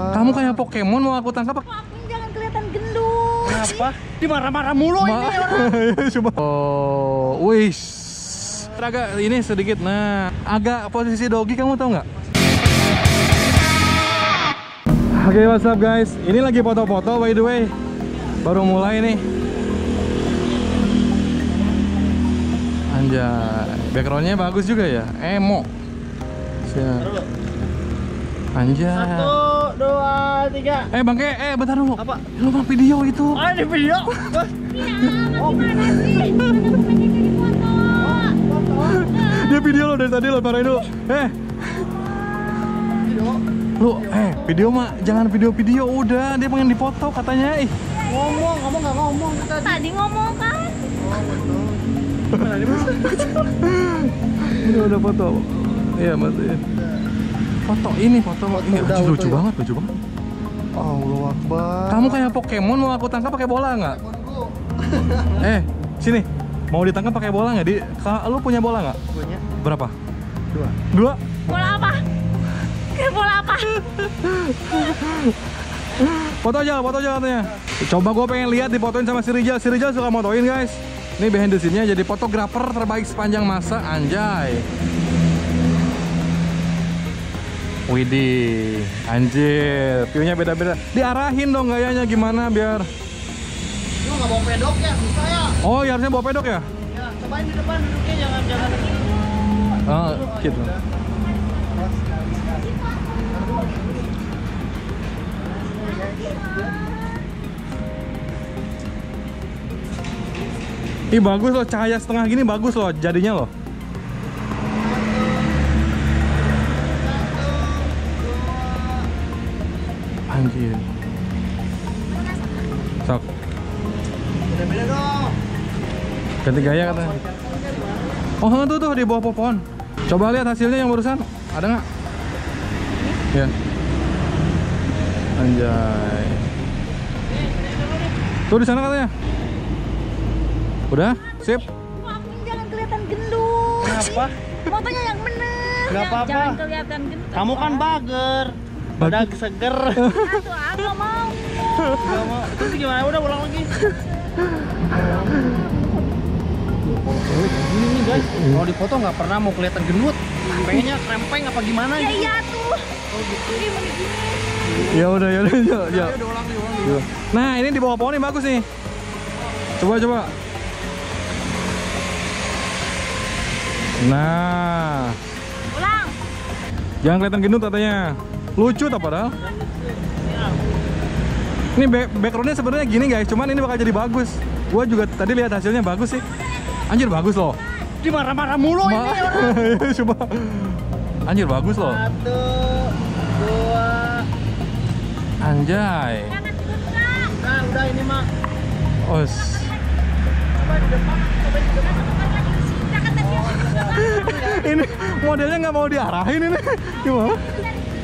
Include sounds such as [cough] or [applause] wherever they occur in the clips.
Kamu kayak Pokemon mau aku tangkap? Aku jangan kelihatan gendut. Kenapa? [laughs] Dimarah-marah mulu ini orang. [laughs] Coba. Oh, wis. Agak ini sedikit. Nah, agak posisi dogi kamu tahu nggak? Oke, what's up guys? Ini lagi foto-foto by the way. Baru mulai nih. Anjay, backgroundnya bagus juga ya. Emo. Siap. Anjay. Satu, dua, tiga. Eh bangke, eh bentar dulu. Apa? Lu bang video itu. Oh, ini video. [laughs] Oh, gimana sih? Dia video lo dari tadi lo marahin dulu. Eh, lu eh video mah jangan video-video udah dia pengen dipoto katanya ih Ngomong, kamu nggak ngomong tadi. Tadi ngomong kan? [laughs] ini udah foto iya maksudnya foto ini foto ini udah, lucu, lucu foto ya? banget lucu banget Allah Akbar. kamu kayak Pokemon mau aku tangkap pakai bola nggak eh sini mau ditangkap pakai bola nggak di ka- lu punya bola nggak Punya berapa dua. dua Bola apa? Kayak bola apa? Foto aja, foto aja katanya. Coba gue pengen lihat difotoin sama si Rijal. Si Rijal suka motoin guys. Ini behind the scene-nya jadi fotografer terbaik sepanjang masa, anjay. Widih, anjir, view-nya beda-beda. Diarahin dong gayanya gimana biar. Lu nggak bawa pedok ya? Susah ya. Oh, ya harusnya bawa pedok ya? Ya, cobain di depan duduknya jangan jangan. Oh, gitu. Ih bagus loh, cahaya setengah gini bagus loh jadinya loh. Anjir. Sok, Beda-beda dong. ganti gaya katanya. Oh tuh tuh di bawah pohon. Coba lihat hasilnya yang barusan. Ada nggak? Ya. Anjay. Tuh di sana katanya. Udah? Sip. Aku jangan kelihatan gendut. Kenapa? Fotonya yang bener. Jangan- apa-apa. Jangan kelihatan gendut. Kamu kan bager. Badak seger. [laughs] Aduh, aku nggak mau. Gak mau. Terus gimana? Udah ulang lagi. Ini nih guys, kalau di foto nggak pernah mau kelihatan gendut. Pengennya krempeng apa gimana Ya gitu. iya tuh. Ini mau digini. Ya udah ya udah ya. ya. Udah ulang nih, ulang nih. Yuk. Nah, ini di bawah pohon nih bagus nih. Coba coba. Nah, Ulang. jangan kelihatan gendut katanya. Lucu tak padahal. Ini back backgroundnya sebenarnya gini guys, cuman ini bakal jadi bagus. Gua juga tadi lihat hasilnya bagus sih. Anjir bagus loh. Dimarah-marah mulu ini Ma- orang. [laughs] Coba. Anjir bagus loh. Satu, dua. Anjay. Nah, udah ini mah. Os. [laughs] Ini modelnya nggak mau diarahin ini. Gimana?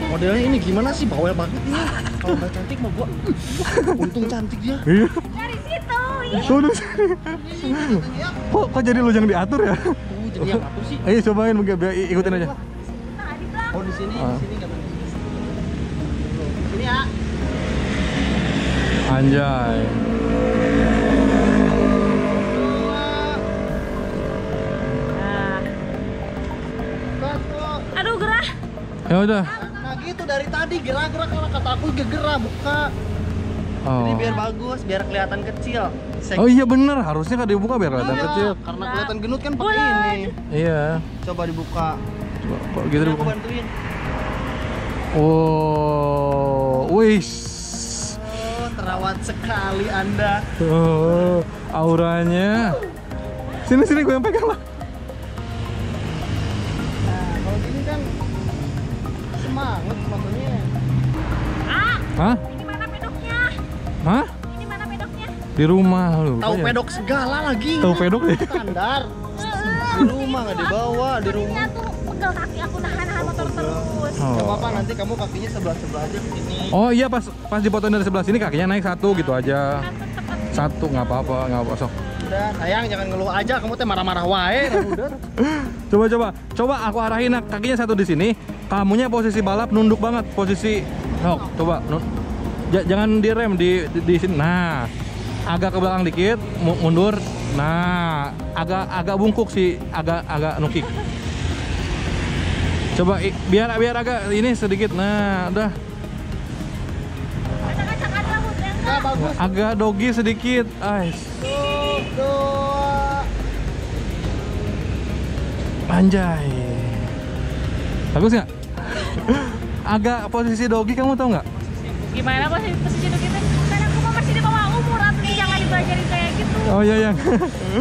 Modelnya ini gimana sih? Bawel banget ini. Kalau nggak cantik mah gua. Untung cantik dia. Iya. Dari situ. Tuh. Kok, kok jadi lu yang diatur ya? Tuh, jadi yang sih? Ayo cobain biar biar ikutin aja. Nah. Oh, di sini, Ah. di sini nggak. Sini ya. Anjay. Nah. satu. Aduh, gerah. Ya udah. Gitu dari tadi gerak-gerak karena kata aku gerak buka. Oh. Ini biar bagus, biar kelihatan kecil. Sek- Oh iya bener, harusnya kan dibuka biar kelihatan Iya, kecil. Karena kelihatan gendut kan pakai Bulan. ini. Iya. Coba dibuka. Coba, kok gitu aku dibuka. bantuin. Oh, wis. Oh, terawat sekali Anda. Oh, auranya. Sini sini gue yang pegang lah. Hah? ini mana pedoknya? Hah? Ini mana pedoknya? Di rumah lu. Tahu Iya. pedok segala lagi. Tahu pedok ya? Standar. Di rumah nggak dibawa, di rumah. Tuh pegel kaki aku nahan-nahan motor terus. Oh. Gak apa-apa nanti kamu kakinya sebelah-sebelah aja ke sini. Oh iya pas pas dipoto dari sebelah sini kakinya naik satu gitu aja. Satu nggak apa-apa nggak apa sok. Udah, sayang jangan ngeluh aja, kamu teh marah-marah wae. Udah. [laughs] Coba coba, coba aku arahin nah, kakinya satu di sini. Kamunya posisi balap nunduk banget, posisi nok. Coba, Ja- jangan direm di, di di sini. Nah, agak ke belakang dikit, mu- mundur. Nah, agak agak bungkuk sih, agak agak nukik. Coba i- biar biar agak ini sedikit. Nah, udah agak dogi sedikit. Ais. Dua. Anjay. Bagus nggak? [laughs] agak posisi dogi kamu tau nggak? Gimana posisi posisi itu kita? Kan aku mah masih di bawah umur, atuh jangan dibelajarin kayak gitu. Oh iya iya.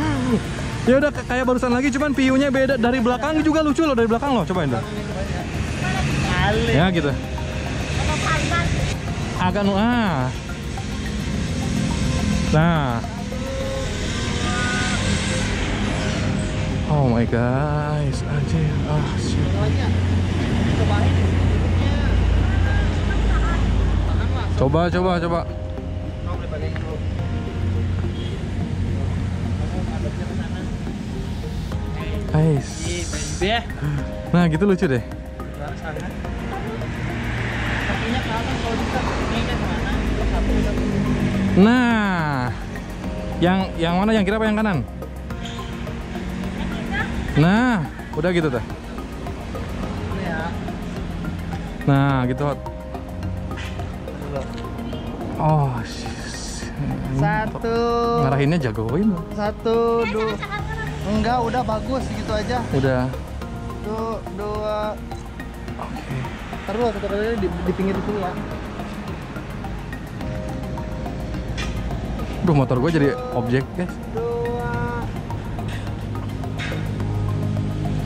[laughs] ya udah kayak barusan lagi cuman piunya beda dari belakang juga lucu loh dari belakang loh cobain dong. Ya gitu. Agak nu ah. Nah. Oh my guys, anjir. Ah. Coba coba coba. Guys. Nah, gitu lucu deh. Nah. Yang yang mana yang kiri apa yang kanan? Nah, udah gitu tuh. Nah, gitu hot. Oh. Satu. Ngarahinnya jagoin. Satu, dua. Enggak, udah bagus gitu aja. Udah. Satu, dua. Oke. Terus satu kali di, di pinggir itu ya. Duh, motor gue jadi objek, guys. Dua.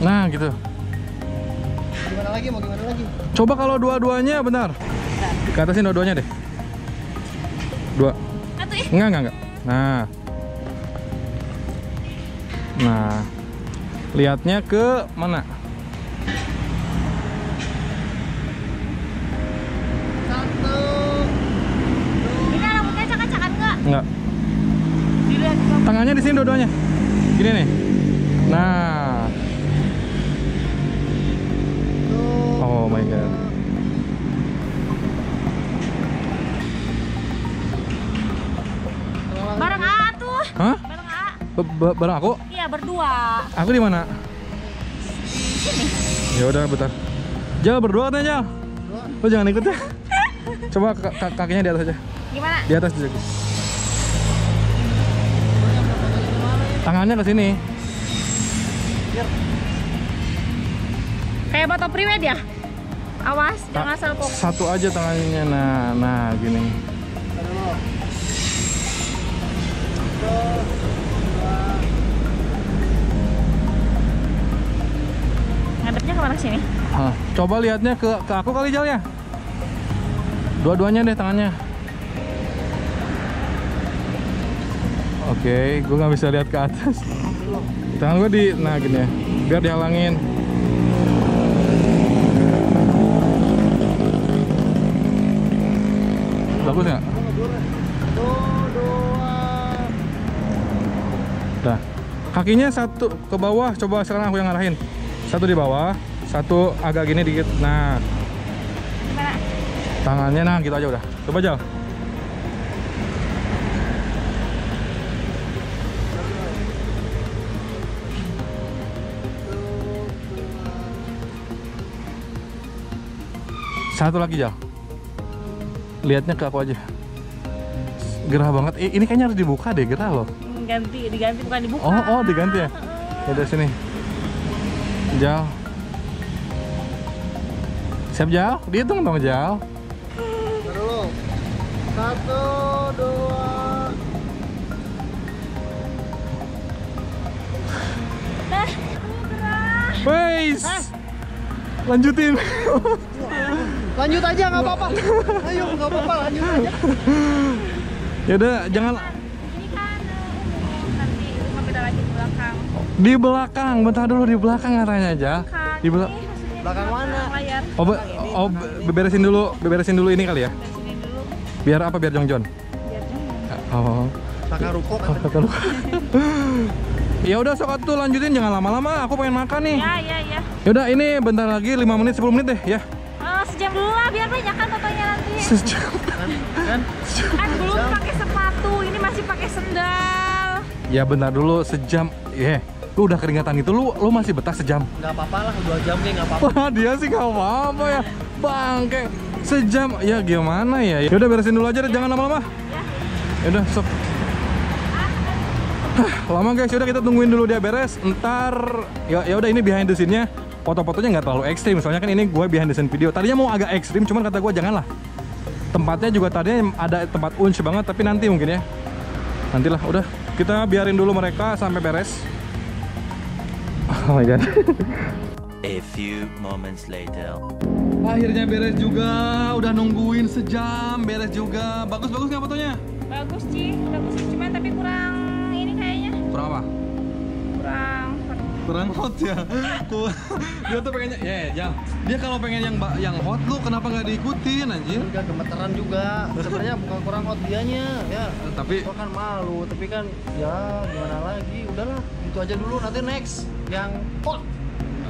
Nah, gitu. Gimana lagi? Mau gimana lagi? Coba kalau dua-duanya benar. Ke atasin dua-duanya deh. Dua. Atuh ih. Enggak, enggak, enggak. Nah. Nah. Lihatnya ke mana? Satu. Ini rambutnya acak-acakan enggak? Enggak. Tangannya di sini dua-duanya. Gini nih. Nah. Bareng aku? Iya, berdua. Aku di mana? Ya udah, bentar. Jal berdua katanya Jal. Lo jangan ikut ya. [laughs] Coba ka- ka- kakinya di atas aja. Gimana? Di atas juga. Tangannya ke sini. Kayak foto priwet ya? Awas, Ta- jangan asal pok. Satu aja tangannya. Nah, nah gini. Ngadepnya ke mana sini? Hah, coba lihatnya ke ke aku kali Jal ya. Dua-duanya deh tangannya. Oke, gue nggak bisa lihat ke atas. Tangan gue di, nah gini ya, biar dihalangin. Bagus nggak? Nah, kakinya satu ke bawah. Coba sekarang aku yang ngarahin. Satu di bawah, satu agak gini dikit. Nah, Gimana? tangannya nah gitu aja udah. Coba Jal. Satu lagi Jal. Lihatnya ke aku aja. Gerah banget. I- Ini kayaknya harus dibuka deh, gerah loh. Ganti, diganti bukan dibuka. Oh, oh diganti ya? Ya udah sini. Jal. Siap Jal? Dihitung dong Jal. Bentar dulu. Satu, dua. Nah. Weis. Lanjutin. Lanjut aja nggak apa-apa. Ayo nggak apa-apa lanjut aja. ya udah jangan Ini kan eh, umum, nanti rumah beda lagi di belakang. Di belakang. Bentar dulu di belakang katanya aja. Di belakang. Belakang mana? Layar. Oh, be- oh be- beberesin dulu, beberesin dulu ini kali ya. Dulu, Biar apa? Biar jongjon. biar. Oh. Kakak ruko kan. Ya udah sok tuh lanjutin jangan lama-lama aku pengen makan nih Ya, ya, ya. Yaudah ini bentar lagi 5 menit 10 menit deh ya Eh, sejam dulu lah biar banyak kan fotonya nanti. Sejam Kan, kan? Kan belum pakai sepatu, ini masih pakai sendal. Ya bentar dulu sejam Eh lu udah keringatan itu lu lu masih betah sejam? Nggak apa-apa lah, dua jam kayak nggak apa-apa. Wah dia sih gak apa-apa ya. Bangke Sejam. Ya gimana ya? Yaudah beresin dulu aja deh jangan lama-lama. Ya. Yaudah sok Lama guys. Yaudah kita tungguin dulu dia beres. Ntar Ya ya udah ini behind the scene-nya. Foto-fotonya nggak terlalu ekstrim. Soalnya kan ini gue behind the scene video. Tadinya mau agak ekstrim Cuman kata gue janganlah. Tempatnya juga tadinya ada tempat unch banget Tapi nanti mungkin ya. Nantilah udah. Kita biarin dulu mereka sampai beres [laughs] Oh my god A few moments later. Akhirnya beres juga, udah nungguin sejam, beres juga. Bagus-bagus nggak fotonya? Bagus sih, bagus sih. Cuman tapi kurang ini kayaknya. Kurang apa? Kurang Kurang hot ya. Tuh, dia tuh pengennya, ya yeah. Dia kalau pengen yang yang hot lu kenapa nggak diikutin anjir? Udah gemeteran juga. Sebenarnya bukan kurang hot dianya, ya. Tapi Gua kan malu, tapi kan ya gimana lagi? Udahlah, itu aja dulu. Nanti next yang hot.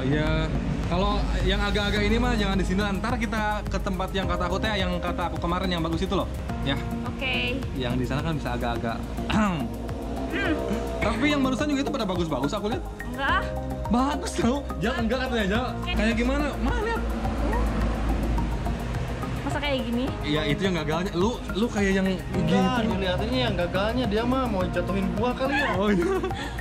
ya kalau yang agak-agak ini mah jangan di sini. Ntar kita ke tempat yang kata aku teh, yang kata aku kemarin yang bagus itu loh. Ya, Oke. yang di sana kan bisa agak-agak. [clears throat] Tapi yang barusan juga itu pada bagus-bagus aku lihat. Enggak. Bagus tau. Jangan enggak katanya, Jal. Kayak gimana? Mana lihat? Masa kayak gini? Ya itu yang gagalnya. Lu lu kayak yang Enggak, gitu. dilihatinnya yang gagalnya dia mah mau jatuhin gua kali ya. Oh iya.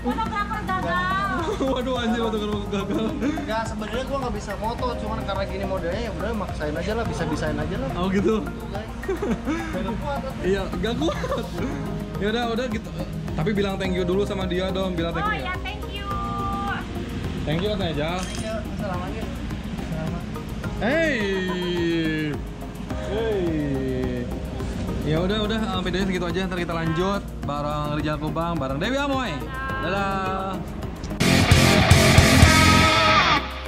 Fotografer gagal. [laughs] Waduh anjir waktu kalau gagal. Enggak, sebenarnya gua nggak bisa moto, cuman karena gini modelnya ya udah maksain aja lah, bisa desain aja lah. Oh gitu. Iya, gak kuat. Ya udah udah gitu. Tapi bilang thank you dulu sama dia dong, bilang thank Oh you. ya, thank you. Thank you katanya, Jal. Selamatnya. Selamat. Hey. Hey. Ya udah udah uh, videonya segitu aja ntar kita lanjut bareng Rijal Kubang bareng Dewi Amoy. Dadah.